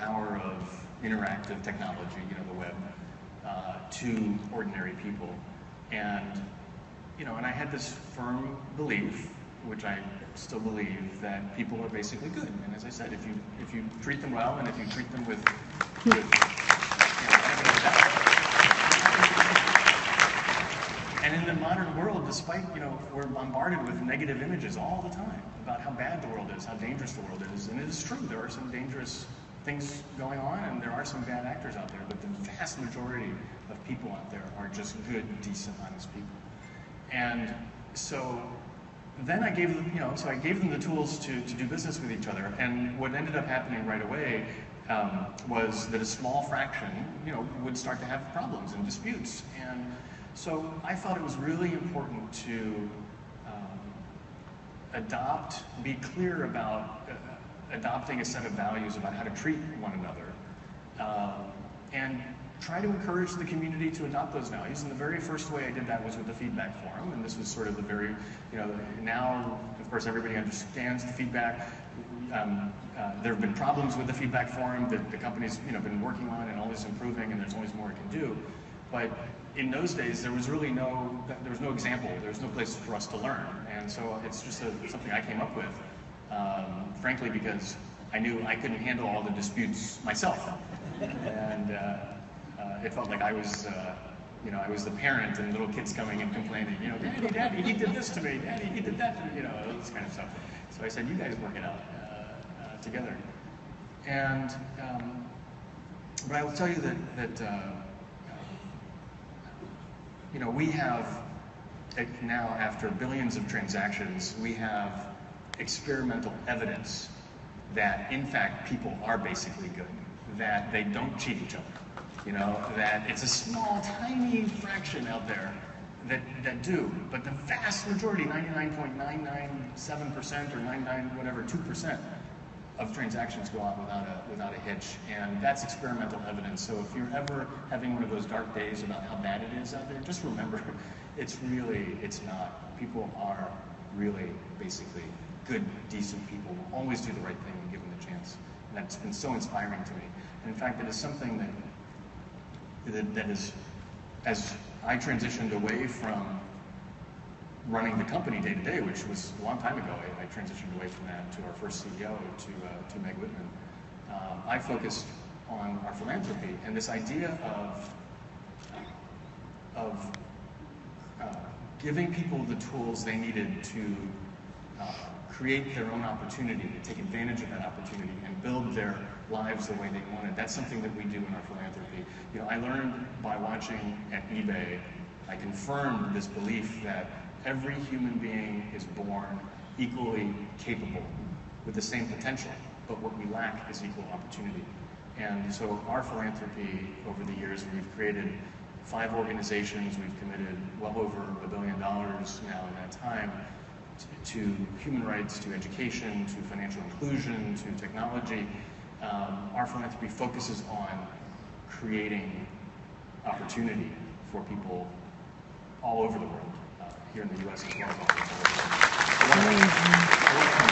power of interactive technology, you know, the web, uh, to ordinary people. And, you know, and I had this firm belief, which I still believe, that people are basically good. And as I said, if you if you treat them well and if you treat them with, and in the modern world, despite, you know, we're bombarded with negative images all the time about how bad the world is, how dangerous the world is. And it is true, there are some dangerous things going on and there are some bad actors out there, but the vast majority of people out there are just good, decent, honest people. And so then I gave them, you know, so I gave them the tools to, to do business with each other. And what ended up happening right away um, was that a small fraction, you know, would start to have problems and disputes. And so I thought it was really important to um, adopt, be clear about uh, adopting a set of values about how to treat one another, um, and try to encourage the community to adopt those values. And the very first way I did that was with the feedback forum, and this was sort of the very, you know, now, of course, everybody understands the feedback. Um, uh, there have been problems with the feedback forum that the company's, you know, been working on and always improving, and there's always more it can do. But in those days, there was really no, there was no example, there was no place for us to learn. And so it's just a, something I came up with, um, frankly, because I knew I couldn't handle all the disputes myself. And uh, uh, it felt like I was, uh, you know, I was the parent and little kids coming and complaining, you know, daddy, daddy, he did this to me, daddy, he did that to me, you know, all this kind of stuff. So I said, you guys work it out uh, uh, together. And, um, but I will tell you that, that uh, you know, we have now, after billions of transactions, we have experimental evidence that, in fact, people are basically good, that they don't cheat each other, you know, that it's a small, tiny fraction out there that, that do, but the vast majority, 99.997% or 99 whatever, 2%, of transactions go out without a, without a hitch. And that's experimental evidence. So if you're ever having one of those dark days about how bad it is out there, just remember, it's really, it's not. People are really basically good, decent people will always do the right thing when given the chance. And that's been so inspiring to me. And in fact, it is something that, that, that is, as I transitioned away from running the company day to day, which was a long time ago. I, I, transitioned away from that to our first CEO, to, uh, to Meg Whitman. Um, I focused on our philanthropy and this idea of, of uh, giving people the tools they needed to create their own opportunity, to take advantage of that opportunity and build their lives the way they wanted. That's something that we do in our philanthropy. You know, I learned by watching at eBay, I confirmed this belief that every human being is born equally capable with the same potential, but what we lack is equal opportunity. And so our philanthropy over the years, we've created five organizations, we've committed well over a billion dollars now in that time to, human rights, to education, to financial inclusion, to technology. Um, our philanthropy focuses on creating opportunity for people all over the world here in the U.S. as well. I want to come back